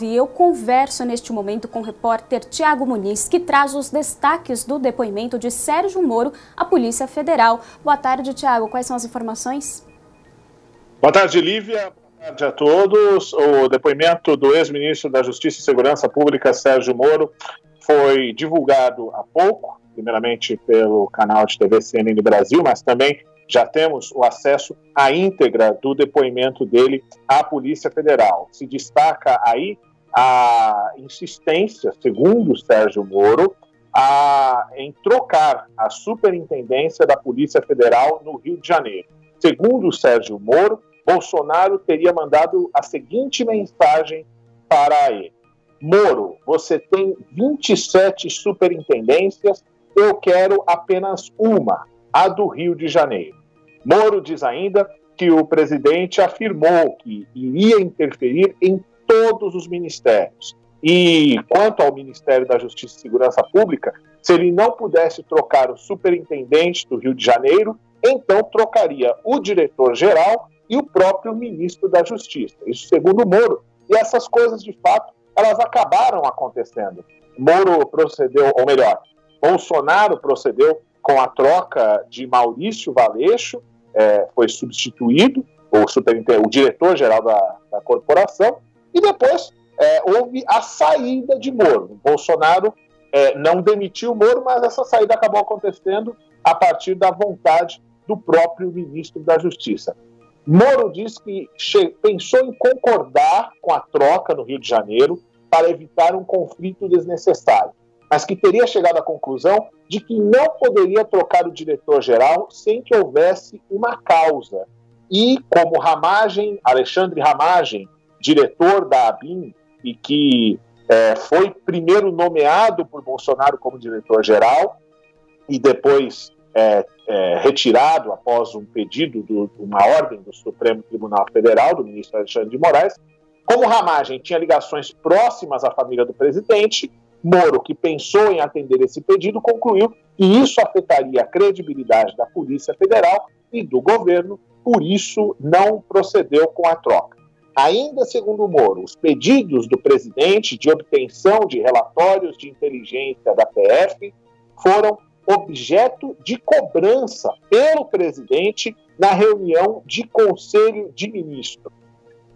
E eu converso neste momento com o repórter Tiago Muniz, que traz os destaques do depoimento de Sérgio Moro à Polícia Federal. Boa tarde, Tiago. Quais são as informações? Boa tarde, Lívia. Boa tarde a todos. O depoimento do ex-ministro da Justiça e Segurança Pública, Sérgio Moro, foi divulgado há pouco, primeiramente pelo canal de TV CNN Brasil, mas também já temos o acesso à íntegra do depoimento dele à Polícia Federal. Se destaca aí a insistência, segundo Sérgio Moro, a, em trocar a superintendência da Polícia Federal no Rio de Janeiro. Segundo Sérgio Moro, Bolsonaro teria mandado a seguinte mensagem para ele: Moro, você tem 27 superintendências, eu quero apenas uma, a do Rio de Janeiro. Moro diz ainda que o presidente afirmou que iria interferir em todos os ministérios. E quanto ao Ministério da Justiça e Segurança Pública, se ele não pudesse trocar o superintendente do Rio de Janeiro, então trocaria o diretor-geral e o próprio ministro da Justiça. Isso segundo Moro. E essas coisas, de fato, elas acabaram acontecendo. Moro procedeu, ou melhor, Bolsonaro procedeu com a troca de Maurício Valeixo, é, foi substituído, o, o diretor-geral da, da, corporação, e depois é, houve a saída de Moro. Bolsonaro é, não demitiu Moro, mas essa saída acabou acontecendo a partir da vontade do próprio ministro da Justiça. Moro diz que pensou em concordar com a troca no Rio de Janeiro para evitar um conflito desnecessário mas que teria chegado à conclusão de que não poderia trocar o diretor-geral sem que houvesse uma causa. E como Ramagem, Alexandre Ramagem, diretor da ABIN, e que é, foi primeiro nomeado por Bolsonaro como diretor-geral e depois é, é, retirado após um pedido de uma ordem do Supremo Tribunal Federal, do ministro Alexandre de Moraes, como Ramagem tinha ligações próximas à família do presidente, Moro, que pensou em atender esse pedido, concluiu que isso afetaria a credibilidade da Polícia Federal e do governo, por isso não procedeu com a troca. Ainda segundo Moro, os pedidos do presidente de obtenção de relatórios de inteligência da PF foram objeto de cobrança pelo presidente na reunião de conselho de ministros.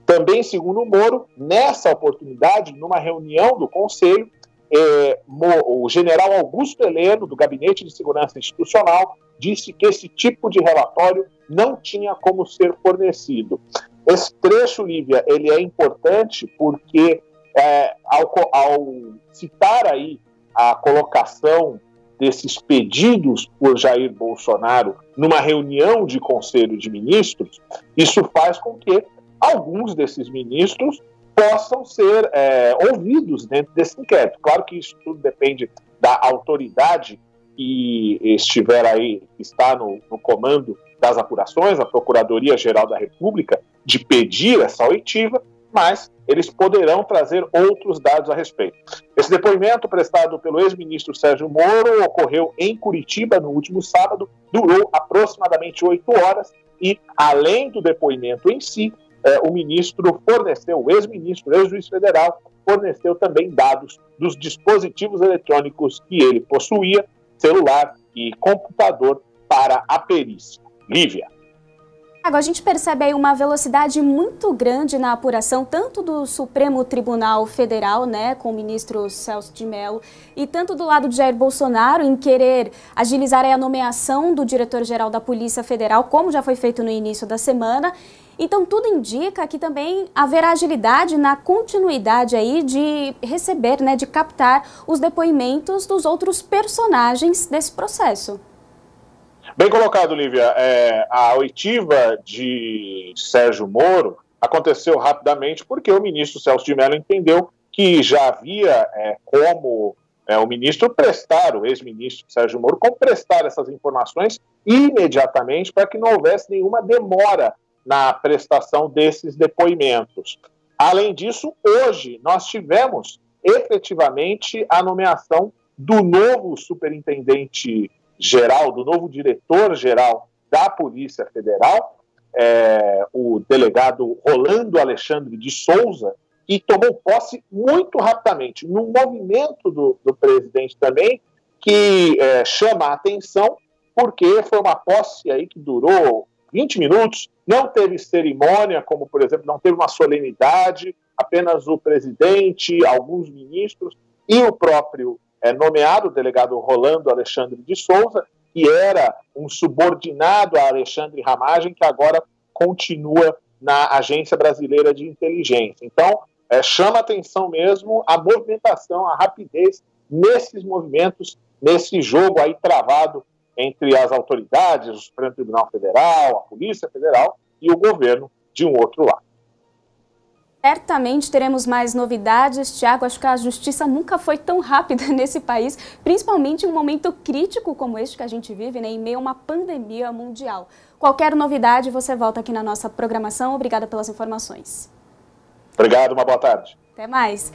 Também, segundo Moro, nessa oportunidade, numa reunião do conselho, é, o general Augusto Heleno, do Gabinete de Segurança Institucional, disse que esse tipo de relatório não tinha como ser fornecido. Esse trecho, Lívia, ele é importante porque, é, ao, ao citar aí a colocação desses pedidos por Jair Bolsonaro numa reunião de conselho de ministros, isso faz com que alguns desses ministros possam ser é, ouvidos dentro desse inquérito. Claro que isso tudo depende da autoridade que estiver aí, está no, no comando das apurações, a Procuradoria-Geral da República, de pedir essa oitiva, mas eles poderão trazer outros dados a respeito. Esse depoimento prestado pelo ex-ministro Sérgio Moro ocorreu em Curitiba no último sábado, durou aproximadamente oito horas e, além do depoimento em si, é, o ministro forneceu, o ex-ministro, ex-juiz federal, forneceu também dados dos dispositivos eletrônicos que ele possuía, celular e computador, para a perícia. Lívia. Agora, a gente percebe aí uma velocidade muito grande na apuração, tanto do Supremo Tribunal Federal, né, com o ministro Celso de Mello, e tanto do lado de Jair Bolsonaro em querer agilizar a nomeação do diretor-geral da Polícia Federal, como já foi feito no início da semana. Então, tudo indica que também haverá agilidade na continuidade aí de receber, né, de captar os depoimentos dos outros personagens desse processo. Bem colocado, Lívia. É, a oitiva de Sérgio Moro aconteceu rapidamente porque o ministro Celso de Mello entendeu que já havia é, como é, o ministro prestar, o ex-ministro Sérgio Moro, como prestar essas informações imediatamente para que não houvesse nenhuma demora na prestação desses depoimentos. Além disso, hoje nós tivemos efetivamente a nomeação do novo superintendente geral, do novo diretor-geral da Polícia Federal, é, o delegado Rolando Alexandre de Souza, e tomou posse muito rapidamente, num movimento do, do presidente também, que é, chama a atenção, porque foi uma posse aí que durou 20 minutos, não teve cerimônia, como, por exemplo, não teve uma solenidade, apenas o presidente, alguns ministros e o próprio é, nomeado, o delegado Rolando Alexandre de Souza, que era um subordinado a Alexandre Ramagem, que agora continua na Agência Brasileira de Inteligência. Então, é, chama atenção mesmo a movimentação, a rapidez nesses movimentos, nesse jogo aí travado entre as autoridades, o Supremo Tribunal Federal, a Polícia Federal e o governo de um outro lado. Certamente teremos mais novidades. Tiago, acho que a justiça nunca foi tão rápida nesse país, principalmente em um momento crítico como este que a gente vive, né, em meio a uma pandemia mundial. Qualquer novidade, você volta aqui na nossa programação. Obrigada pelas informações. Obrigado, uma boa tarde. Até mais.